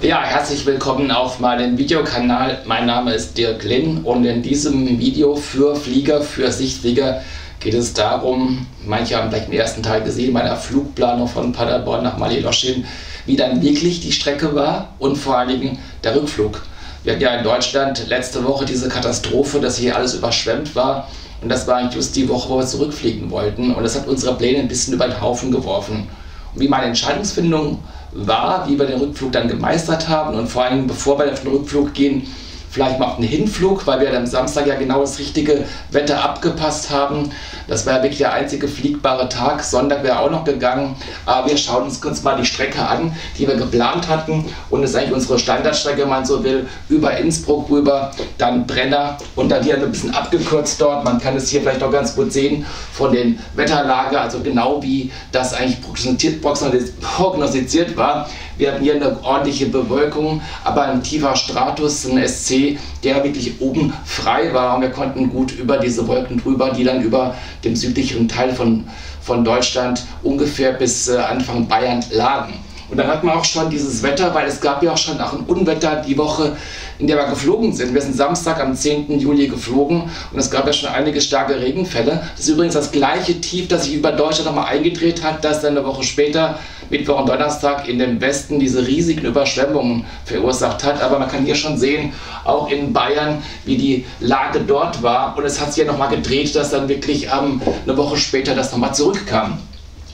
Ja, herzlich willkommen auf meinem Videokanal. Mein Name ist Dirk Linn und in diesem Video für Flieger, für Sichtflieger geht es darum, manche haben vielleicht den ersten Teil gesehen, meiner Flugplanung von Paderborn nach Maliloschin, wie dann wirklich die Strecke war und vor allen Dingen der Rückflug. Wir hatten ja in Deutschland letzte Woche diese Katastrophe, dass hier alles überschwemmt war. Und das war just die Woche, wo wir zurückfliegen wollten. Und das hat unsere Pläne ein bisschen über den Haufen geworfen. Und wie meine Entscheidungsfindung war, wie wir den Rückflug dann gemeistert haben und vor allem, bevor wir auf den Rückflug gehen, vielleicht mal auf den Hinflug, weil wir am Samstag ja genau das richtige Wetter abgepasst haben. Das war ja wirklich der einzige fliegbare Tag. Sonntag wäre auch noch gegangen. Aber wir schauen uns kurz mal die Strecke an, die wir geplant hatten. Und es ist eigentlich unsere Standardstrecke, wenn man so will, über Innsbruck rüber, dann Brenner und dann hier ein bisschen abgekürzt dort. Man kann es hier vielleicht auch ganz gut sehen von den Wetterlage, also genau wie das eigentlich prognostiziert war. Wir hatten hier eine ordentliche Bewölkung, aber ein tiefer Stratus, ein SC, der wirklich oben frei war und wir konnten gut über diese Wolken drüber, die dann über dem südlicheren Teil von, von Deutschland ungefähr bis äh, Anfang Bayern lagen. Und dann hat man auch schon dieses Wetter, weil es gab ja auch schon auch ein Unwetter die Woche, in der wir geflogen sind. Wir sind Samstag am 10. Juli geflogen und es gab ja schon einige starke Regenfälle. Das ist übrigens das gleiche Tief, das sich über Deutschland nochmal eingedreht hat, das dann eine Woche später, Mittwoch und Donnerstag, in dem Westen diese riesigen Überschwemmungen verursacht hat. Aber man kann hier schon sehen, auch in Bayern, wie die Lage dort war. Und es hat sich ja nochmal gedreht, dass dann wirklich ähm, eine Woche später das nochmal zurückkam.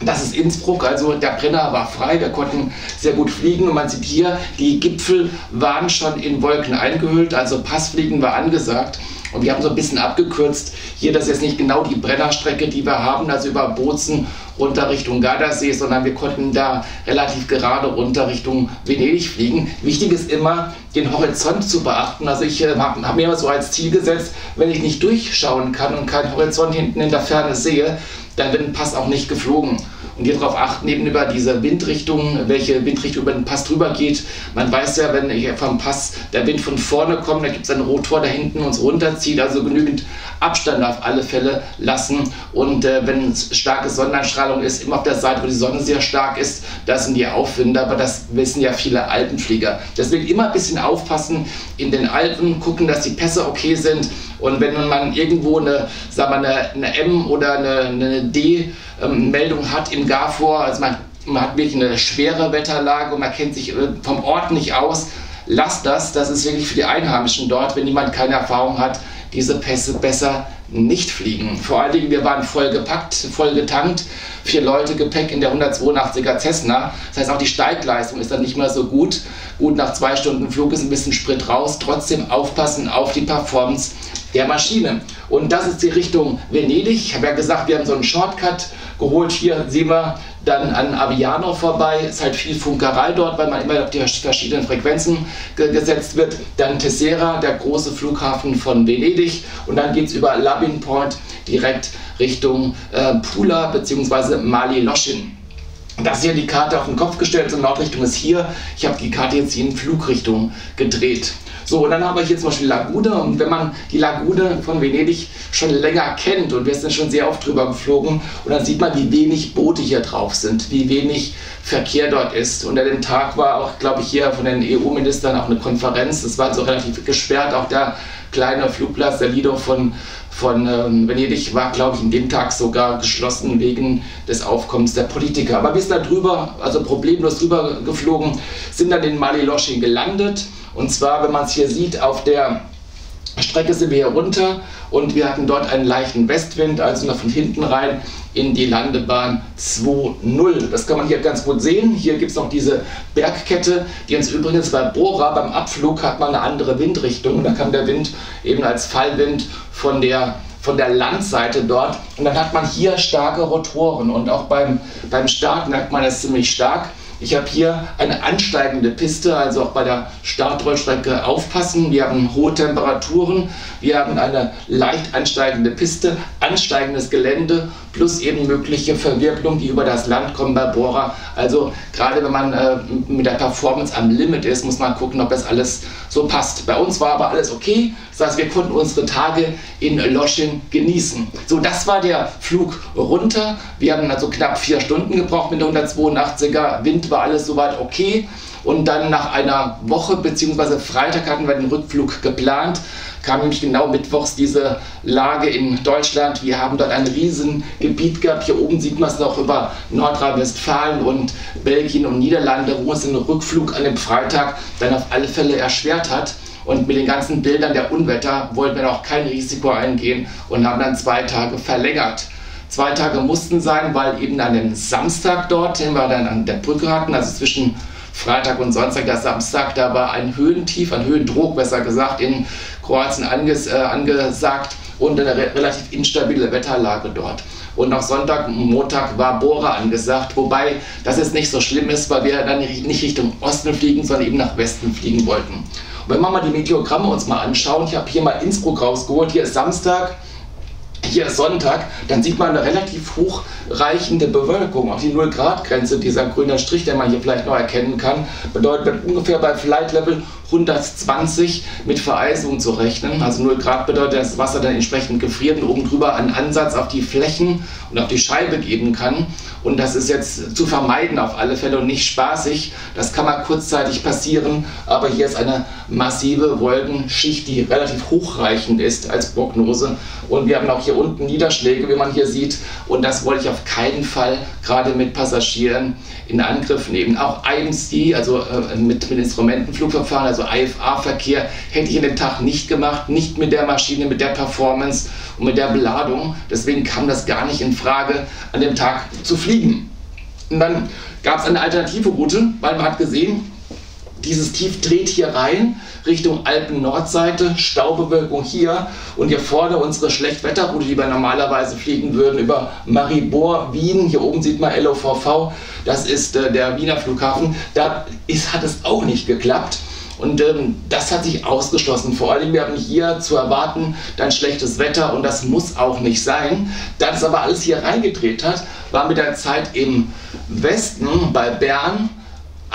Das ist Innsbruck, also der Brenner war frei, wir konnten sehr gut fliegen und man sieht hier, die Gipfel waren schon in Wolken eingehüllt, also Passfliegen war angesagt. Und wir haben so ein bisschen abgekürzt. Hier, das ist jetzt nicht genau die Brennerstrecke, die wir haben, also über Bozen runter Richtung Gardasee, sondern wir konnten da relativ gerade runter Richtung Venedig fliegen. Wichtig ist immer, den Horizont zu beachten. Also ich äh, habe hab mir immer so als Ziel gesetzt, wenn ich nicht durchschauen kann und keinen Horizont hinten in der Ferne sehe, dann wird ein Pass auch nicht geflogen. Und hier darauf achten, eben über diese Windrichtung, welche Windrichtung über den Pass drüber geht. Man weiß ja, wenn vom Pass der Wind von vorne kommt, da gibt es ein Rotor, der hinten uns runterzieht, also genügend Abstand auf alle Fälle lassen. Und äh, wenn es starke Sonneneinstrahlung ist, immer auf der Seite, wo die Sonne sehr stark ist, da sind die Aufwinde, aber das wissen ja viele Alpenflieger. Deswegen immer ein bisschen aufpassen in den Alpen, gucken, dass die Pässe okay sind und wenn man irgendwo eine, sagen wir, eine, eine M oder eine, eine D-Meldung hat im GAFOR, also man, man hat wirklich eine schwere Wetterlage und man kennt sich äh, vom Ort nicht aus, lasst das. Das ist wirklich für die Einheimischen dort, wenn jemand keine Erfahrung hat, diese Pässe besser nicht fliegen. Vor allen Dingen, wir waren voll gepackt, voll getankt, vier Leute Gepäck in der 182er Cessna. Das heißt, auch die Steigleistung ist dann nicht mehr so gut. Gut, nach zwei Stunden Flug ist ein bisschen Sprit raus. Trotzdem aufpassen auf die Performance der Maschine. Und das ist die Richtung Venedig. Ich habe ja gesagt, wir haben so einen Shortcut geholt. Hier sehen wir dann an Aviano vorbei. Ist halt viel Funkerei dort, weil man immer auf die verschiedenen Frequenzen ge gesetzt wird. Dann Tessera, der große Flughafen von Venedig. Und dann geht es über Labin Point direkt Richtung äh, Pula bzw. Mali Loschin. Das hier die Karte auf den Kopf gestellt, also Nordrichtung ist hier. Ich habe die Karte jetzt hier in Flugrichtung gedreht. So, und dann habe ich hier zum Beispiel Lagune und wenn man die Lagune von Venedig schon länger kennt und wir sind schon sehr oft drüber geflogen und dann sieht man, wie wenig Boote hier drauf sind, wie wenig Verkehr dort ist. Unter dem Tag war auch, glaube ich, hier von den EU-Ministern auch eine Konferenz, das war so relativ gesperrt, auch der kleine Flugplatz, der Lido von von ähm, Venedig war, glaube ich, in dem Tag sogar geschlossen wegen des Aufkommens der Politiker. Aber wir sind da drüber, also problemlos drüber geflogen, sind dann in Maliloschi gelandet und zwar, wenn man es hier sieht, auf der Strecke sind wir hier runter und wir hatten dort einen leichten Westwind, also noch von hinten rein in die Landebahn 2.0. Das kann man hier ganz gut sehen. Hier gibt es noch diese Bergkette, die uns übrigens bei Bora beim Abflug hat man eine andere Windrichtung. Da kam der Wind eben als Fallwind von der von der Landseite dort und dann hat man hier starke Rotoren und auch beim, beim Start merkt man das ziemlich stark. Ich habe hier eine ansteigende Piste, also auch bei der Startrollstrecke aufpassen. Wir haben hohe Temperaturen, wir haben eine leicht ansteigende Piste, ansteigendes Gelände plus eben mögliche Verwirbelungen, die über das Land kommen bei Bohrer. Also gerade wenn man äh, mit der Performance am Limit ist, muss man gucken, ob das alles so passt. Bei uns war aber alles okay, das heißt, wir konnten unsere Tage in Loschin genießen. So, das war der Flug runter. Wir haben also knapp vier Stunden gebraucht mit der 182er. Wind war alles soweit okay. Und dann nach einer Woche bzw. Freitag hatten wir den Rückflug geplant kam nämlich genau mittwochs diese Lage in Deutschland. Wir haben dort ein Riesengebiet gehabt. Hier oben sieht man es noch über Nordrhein-Westfalen und Belgien und Niederlande, wo es den Rückflug an dem Freitag dann auf alle Fälle erschwert hat. Und mit den ganzen Bildern der Unwetter wollten wir auch kein Risiko eingehen und haben dann zwei Tage verlängert. Zwei Tage mussten sein, weil eben an dem Samstag dort, den wir dann an der Brücke hatten, also zwischen Freitag und Sonntag, der Samstag, da war ein Höhentief, ein Höhendruck besser gesagt, in Kroatien anges, äh, angesagt und eine re relativ instabile Wetterlage dort. Und auch Sonntag, Montag war Bohrer angesagt, wobei das jetzt nicht so schlimm ist, weil wir dann nicht Richtung Osten fliegen, sondern eben nach Westen fliegen wollten. Und wenn wir mal die Meteogramme uns mal anschauen, ich habe hier mal Innsbruck rausgeholt, hier ist Samstag, hier ist Sonntag, dann sieht man eine relativ hochreichende Bewölkung. Auch die 0-Grad-Grenze, dieser grüne Strich, den man hier vielleicht noch erkennen kann, bedeutet ungefähr bei Flight Level 120 mit Vereisung zu rechnen. Also 0 Grad bedeutet, dass das Wasser dann entsprechend gefriert und oben drüber einen Ansatz auf die Flächen und auf die Scheibe geben kann. Und das ist jetzt zu vermeiden auf alle Fälle und nicht spaßig. Das kann mal kurzzeitig passieren, aber hier ist eine massive Wolkenschicht, die relativ hochreichend ist als Prognose. Und wir haben auch hier unten Niederschläge, wie man hier sieht. Und das wollte ich auf keinen Fall gerade mit Passagieren in Angriff nehmen. Auch IMC, also äh, mit, mit Instrumentenflugverfahren, also IFA-Verkehr, hätte ich in dem Tag nicht gemacht, nicht mit der Maschine, mit der Performance und mit der Beladung. Deswegen kam das gar nicht in Frage, an dem Tag zu fliegen. Und dann gab es eine alternative Route, weil man hat gesehen, dieses Tief dreht hier rein Richtung Alpen-Nordseite, Staubewölkung hier und hier vorne unsere Schlechtwetterroute, die wir normalerweise fliegen würden, über Maribor, Wien. Hier oben sieht man LOVV, das ist äh, der Wiener Flughafen. Da ist, hat es auch nicht geklappt. Und ähm, das hat sich ausgeschlossen. Vor allem, wir haben hier zu erwarten, dann schlechtes Wetter und das muss auch nicht sein. Da das aber alles hier reingedreht hat, war mit der Zeit im Westen bei Bern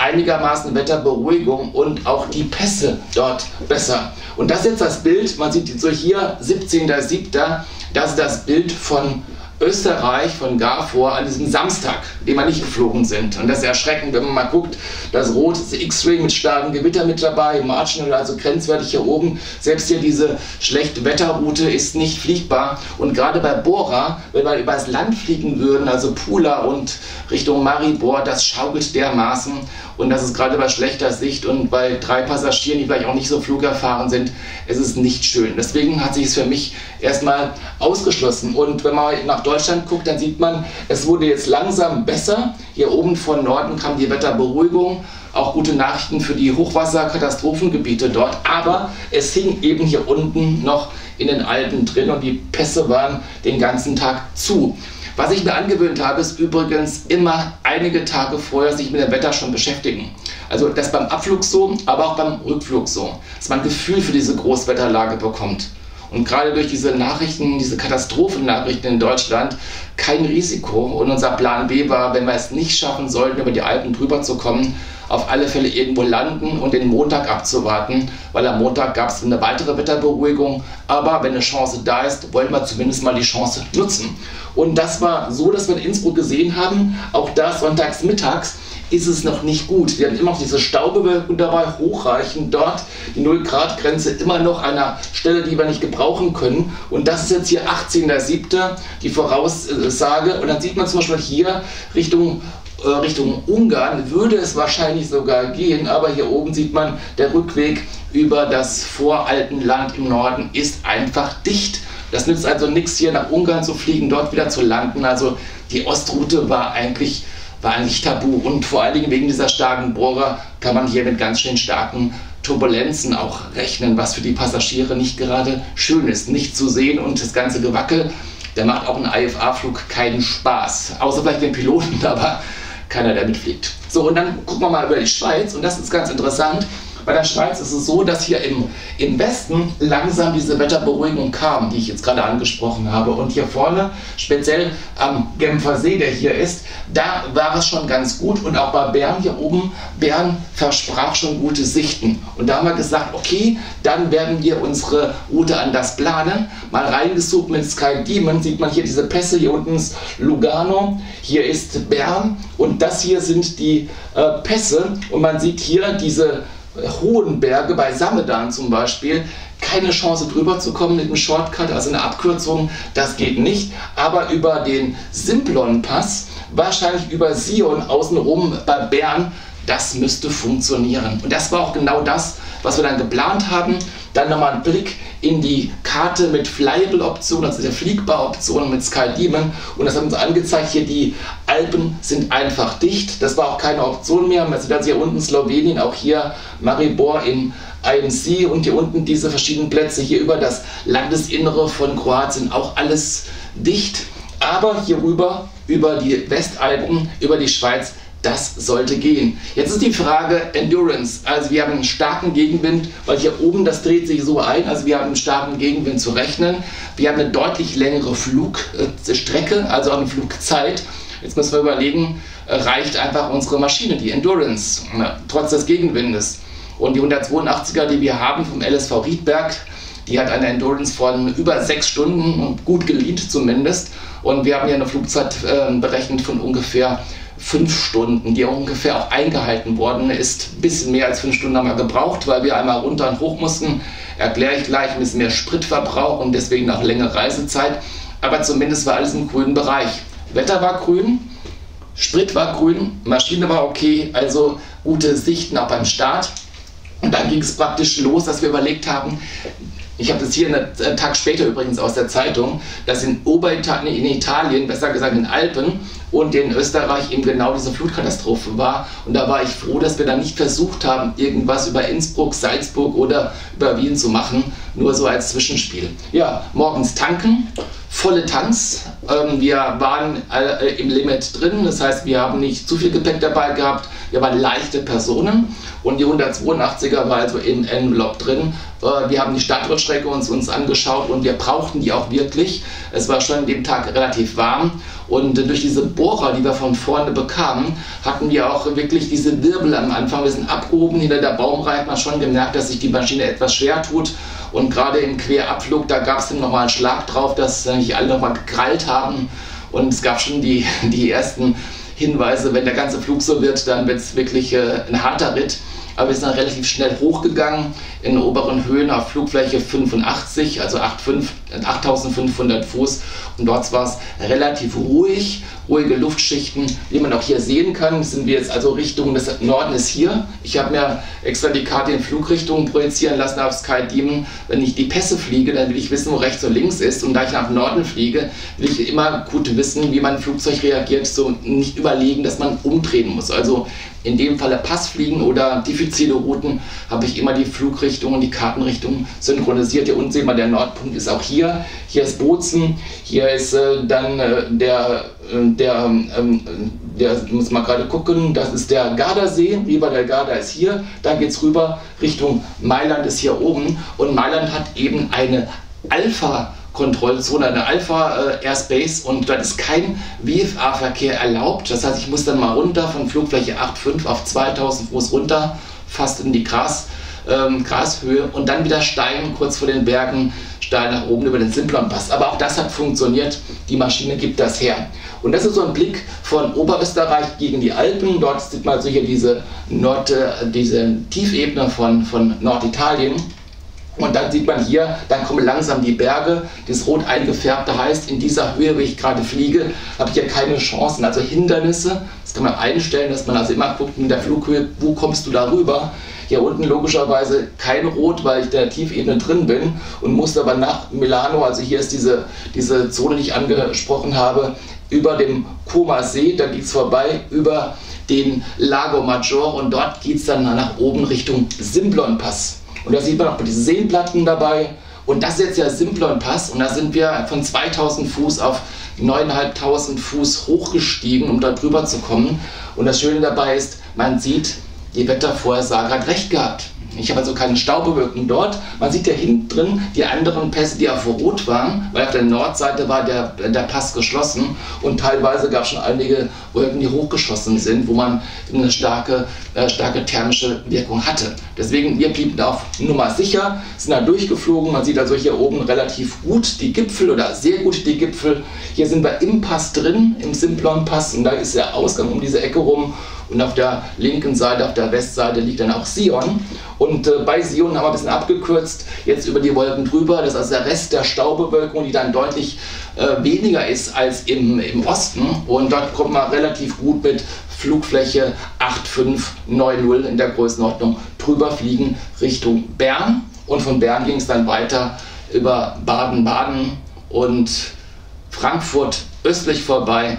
einigermaßen Wetterberuhigung und auch die Pässe dort besser. Und das ist jetzt das Bild, man sieht so hier 17.07., das ist das Bild von Österreich von Garfor an diesem Samstag, den wir nicht geflogen sind. Und das ist erschreckend, wenn man mal guckt, das Rot ist X-Ray mit starkem Gewitter mit dabei, Marginal, also grenzwertig hier oben. Selbst hier diese schlechte Wetterroute ist nicht fliegbar. Und gerade bei Bora, wenn wir übers Land fliegen würden, also Pula und Richtung Maribor, das schaukelt dermaßen. Und das ist gerade bei schlechter Sicht und bei drei Passagieren, die vielleicht auch nicht so flugerfahren sind, es ist nicht schön. Deswegen hat sich es für mich erstmal ausgeschlossen. Und wenn man nach Deutschland guckt, dann sieht man, es wurde jetzt langsam besser. Hier oben von Norden kam die Wetterberuhigung. Auch gute Nachrichten für die Hochwasserkatastrophengebiete dort. Aber es hing eben hier unten noch in den Alpen drin und die Pässe waren den ganzen Tag zu. Was ich mir angewöhnt habe, ist übrigens immer einige Tage vorher sich mit dem Wetter schon beschäftigen. Also das beim Abflug so, aber auch beim Rückflug so. Dass man ein Gefühl für diese Großwetterlage bekommt. Und gerade durch diese Nachrichten, diese Katastrophennachrichten in Deutschland, kein Risiko. Und unser Plan B war, wenn wir es nicht schaffen sollten, über die Alpen drüber zu kommen, auf alle Fälle irgendwo landen und den Montag abzuwarten, weil am Montag gab es eine weitere Wetterberuhigung. Aber wenn eine Chance da ist, wollen wir zumindest mal die Chance nutzen. Und das war so, dass wir in Innsbruck gesehen haben, auch da sonntags mittags ist es noch nicht gut. Wir haben immer noch diese Staubewölkung dabei, hochreichend dort, die 0-Grad-Grenze immer noch einer Stelle, die wir nicht gebrauchen können. Und das ist jetzt hier 18.07. die Voraussage. Und dann sieht man zum Beispiel hier Richtung äh, Richtung Ungarn würde es wahrscheinlich sogar gehen, aber hier oben sieht man, der Rückweg über das Voralpenland im Norden ist einfach dicht. Das nützt also nichts, hier nach Ungarn zu fliegen, dort wieder zu landen. Also die Ostroute war eigentlich, war eigentlich tabu. Und vor allen Dingen wegen dieser starken Bohrer kann man hier mit ganz schön starken Turbulenzen auch rechnen, was für die Passagiere nicht gerade schön ist. Nicht zu sehen und das ganze Gewackel, der macht auch ein IFA-Flug keinen Spaß. Außer vielleicht den Piloten, aber keiner, der mitfliegt. So, und dann gucken wir mal über die Schweiz und das ist ganz interessant. Bei der Schweiz ist es so, dass hier im, im Westen langsam diese Wetterberuhigung kam, die ich jetzt gerade angesprochen habe. Und hier vorne, speziell am Genfer See, der hier ist, da war es schon ganz gut. Und auch bei Bern hier oben, Bern versprach schon gute Sichten. Und da haben wir gesagt, okay, dann werden wir unsere Route anders planen. Mal reingesucht mit Sky Demon, sieht man hier diese Pässe, hier unten ist Lugano, hier ist Bern und das hier sind die äh, Pässe und man sieht hier diese hohen Berge bei Samedan zum Beispiel, keine Chance drüber zu kommen mit einem Shortcut, also eine Abkürzung, das geht nicht. Aber über den Simplon-Pass, wahrscheinlich über Sion außenrum bei Bern, das müsste funktionieren. Und das war auch genau das, was wir dann geplant haben. Dann nochmal ein Blick in die Karte mit Flyable-Option, also der Fliegbar-Option mit Sky Demon. Und das hat uns angezeigt, hier die Alpen sind einfach dicht. Das war auch keine Option mehr. Man sieht also hier unten Slowenien, auch hier Maribor in IMC und hier unten diese verschiedenen Plätze hier über das Landesinnere von Kroatien auch alles dicht. Aber hier rüber über die Westalpen, über die Schweiz das sollte gehen. Jetzt ist die Frage Endurance. Also wir haben einen starken Gegenwind, weil hier oben das dreht sich so ein. Also wir haben einen starken Gegenwind zu rechnen. Wir haben eine deutlich längere Flugstrecke, also auch eine Flugzeit. Jetzt müssen wir überlegen, reicht einfach unsere Maschine, die Endurance, trotz des Gegenwindes. Und die 182er, die wir haben vom LSV Riedberg, die hat eine Endurance von über sechs Stunden, gut geliebt zumindest. Und wir haben hier eine Flugzeit äh, berechnet von ungefähr fünf Stunden, die ungefähr auch eingehalten worden ist. Ein bisschen mehr als fünf Stunden haben wir gebraucht, weil wir einmal runter und hoch mussten. Erkläre ich gleich, ein bisschen mehr Spritverbrauch und deswegen auch längere Reisezeit. Aber zumindest war alles im grünen Bereich. Wetter war grün, Sprit war grün, Maschine war okay, also gute Sichten auch beim Start. Und dann ging es praktisch los, dass wir überlegt haben, ich habe das hier einen Tag später übrigens aus der Zeitung, dass in Oberitalien, in Italien, besser gesagt in Alpen und in Österreich eben genau diese Flutkatastrophe war. Und da war ich froh, dass wir da nicht versucht haben, irgendwas über Innsbruck, Salzburg oder über Wien zu machen, nur so als Zwischenspiel. Ja, morgens tanken, volle Tanks. Ähm, wir waren äh, im Limit drin, das heißt, wir haben nicht zu viel Gepäck dabei gehabt, wir waren leichte Personen und die 182er war also in Envelope drin. Äh, wir haben die Stadtrundstrecke uns, uns angeschaut und wir brauchten die auch wirklich. Es war schon an dem Tag relativ warm und durch diese Bohrer, die wir von vorne bekamen, hatten wir auch wirklich diese Wirbel am Anfang. Wir sind abgehoben hinter der Baumreihe, hat man schon gemerkt, dass sich die Maschine etwas schwer tut und gerade im Querabflug, da gab es dann nochmal einen Schlag drauf, dass nicht alle nochmal gekrallt haben. Und es gab schon die, die ersten Hinweise, wenn der ganze Flug so wird, dann wird es wirklich äh, ein harter Ritt. Aber wir sind dann relativ schnell hochgegangen in oberen Höhen auf Flugfläche 85, also 8500 Fuß. Und dort war es relativ ruhig, ruhige Luftschichten. Wie man auch hier sehen kann, sind wir jetzt also Richtung des Norden ist hier. Ich habe mir extra die Karte in Flugrichtungen projizieren lassen auf Sky. Wenn ich die Pässe fliege, dann will ich wissen, wo rechts und links ist. Und da ich nach Norden fliege, will ich immer gut wissen, wie mein Flugzeug reagiert. So nicht überlegen, dass man umdrehen muss. Also in dem Falle Passfliegen oder diffizile Routen habe ich immer die Flugrichtung und die Kartenrichtung synchronisiert. Hier unten sehen wir, der Nordpunkt ist auch hier. Hier ist Bozen, hier ist äh, dann äh, der, äh, der, ähm, der, muss mal gerade gucken, das ist der Gardasee, Riva del Garda ist hier. Dann geht es rüber Richtung Mailand ist hier oben und Mailand hat eben eine Alpha- Kontrollzone, eine Alpha äh, Airspace und dort ist kein WFA-Verkehr erlaubt. Das heißt, ich muss dann mal runter von Flugfläche 8,5 auf 2000 Fuß runter, fast in die Gras, ähm, Grashöhe und dann wieder steigen, kurz vor den Bergen, steil nach oben über den Simplon-Pass. Aber auch das hat funktioniert. Die Maschine gibt das her. Und das ist so ein Blick von Oberösterreich gegen die Alpen. Dort sieht man sicher diese, Nord, äh, diese Tiefebene von, von Norditalien. Und dann sieht man hier, dann kommen langsam die Berge. Das rot eingefärbte heißt, in dieser Höhe, wie ich gerade fliege, habe ich ja keine Chancen, also Hindernisse. Das kann man einstellen, dass man also immer guckt mit der Flughöhe, wo kommst du da rüber. Hier unten logischerweise kein Rot, weil ich in der Tiefebene drin bin und musste aber nach Milano, also hier ist diese, diese Zone, die ich angesprochen habe, über dem Koma See, da geht es vorbei, über den Lago Maggiore und dort geht es dann nach oben Richtung Simplon Pass. Und da sieht man auch diese Seenplatten dabei. Und das ist jetzt ja Simplon Pass und da sind wir von 2000 Fuß auf 9500 Fuß hochgestiegen, um da drüber zu kommen. Und das Schöne dabei ist, man sieht, die Wettervorhersage hat recht gehabt. Ich habe also keine Staubewölkung dort. Man sieht ja hinten drin die anderen Pässe, die auf Rot waren, weil auf der Nordseite war der, der Pass geschlossen und teilweise gab es schon einige Wolken, die hochgeschossen sind, wo man eine starke, äh, starke thermische Wirkung hatte. Deswegen, wir blieben da auf Nummer sicher, sind da durchgeflogen. Man sieht also hier oben relativ gut die Gipfel oder sehr gut die Gipfel. Hier sind wir im Pass drin, im Simplon-Pass und da ist der Ausgang um diese Ecke rum und auf der linken Seite, auf der Westseite liegt dann auch Sion. Und äh, bei Sion haben wir ein bisschen abgekürzt, jetzt über die Wolken drüber. Das ist also der Rest der Staubewölkung, die dann deutlich äh, weniger ist als im, im Osten. Und dort kommt man relativ gut mit Flugfläche 8590 in der Größenordnung drüber fliegen Richtung Bern. Und von Bern ging es dann weiter über Baden-Baden und Frankfurt östlich vorbei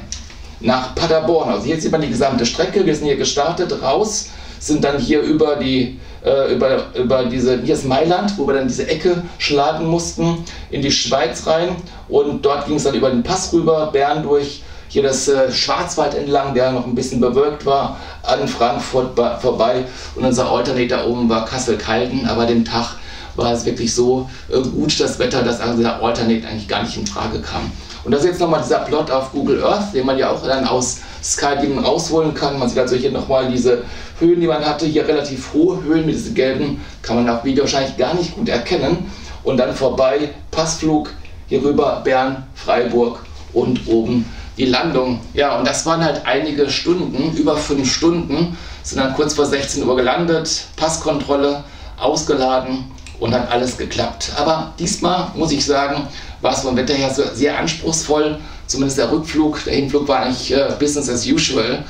nach Paderborn. Also hier sieht man die gesamte Strecke. Wir sind hier gestartet, raus, sind dann hier über die äh, über, über diese, hier ist Mailand, wo wir dann diese Ecke schlagen mussten, in die Schweiz rein und dort ging es dann über den Pass rüber, Bern durch, hier das äh, Schwarzwald entlang, der noch ein bisschen bewölkt war, an Frankfurt vorbei und unser Alternator oben war Kassel-Calden, aber den Tag war es wirklich so äh, gut, das Wetter, dass also der Alternate eigentlich gar nicht in Frage kam. Und das ist jetzt nochmal dieser Plot auf Google Earth, den man ja auch dann aus Skybeam rausholen kann. Man sieht also hier nochmal diese Höhen, die man hatte, hier relativ hohe Höhen mit diesen gelben, kann man auf Video wahrscheinlich gar nicht gut erkennen. Und dann vorbei, Passflug, hier rüber Bern, Freiburg und oben die Landung. Ja, und das waren halt einige Stunden, über fünf Stunden, sind dann kurz vor 16 Uhr gelandet, Passkontrolle, ausgeladen und hat alles geklappt. Aber diesmal muss ich sagen, war es vom Wetter her sehr anspruchsvoll. Zumindest der Rückflug, der Hinflug war eigentlich äh, Business as usual.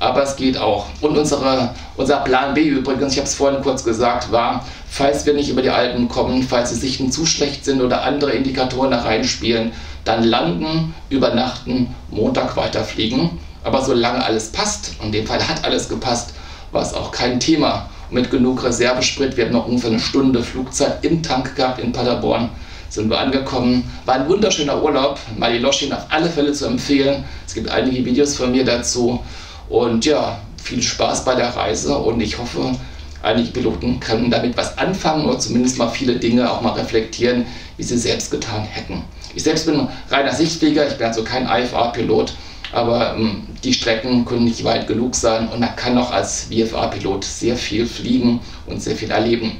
Aber es geht auch. Und unsere, unser Plan B übrigens, ich habe es vorhin kurz gesagt, war, falls wir nicht über die Alpen kommen, falls die Sichten zu schlecht sind oder andere Indikatoren da reinspielen, dann landen, übernachten, Montag weiterfliegen. Aber solange alles passt, in dem Fall hat alles gepasst, war es auch kein Thema mit genug Reservesprit. Wir hatten noch ungefähr eine Stunde Flugzeit im Tank gehabt in Paderborn. Sind wir angekommen. War ein wunderschöner Urlaub. Maliloschin auf alle Fälle zu empfehlen. Es gibt einige Videos von mir dazu. Und ja, viel Spaß bei der Reise und ich hoffe, einige Piloten können damit was anfangen oder zumindest mal viele Dinge auch mal reflektieren, wie sie selbst getan hätten. Ich selbst bin reiner Sichtflieger, ich bin also kein IFA-Pilot aber ähm, die Strecken können nicht weit genug sein und man kann auch als VFA-Pilot sehr viel fliegen und sehr viel erleben.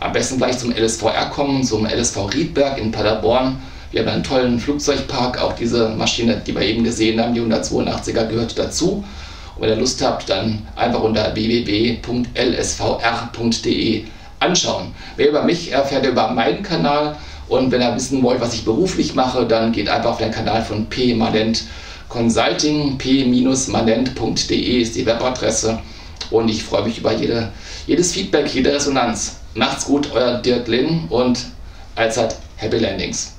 Am besten gleich zum LSVR kommen, zum LSV Riedberg in Paderborn. Wir haben einen tollen Flugzeugpark, auch diese Maschine, die wir eben gesehen haben, die 182er gehört dazu. Und wenn ihr Lust habt, dann einfach unter www.lsvr.de anschauen. Wer über mich erfährt, über meinen Kanal. Und wenn ihr wissen wollt, was ich beruflich mache, dann geht einfach auf den Kanal von P. Malent consulting p-manent.de ist die Webadresse und ich freue mich über jede, jedes Feedback, jede Resonanz. Macht's gut, euer Dirk Lin und allzeit Happy Landings.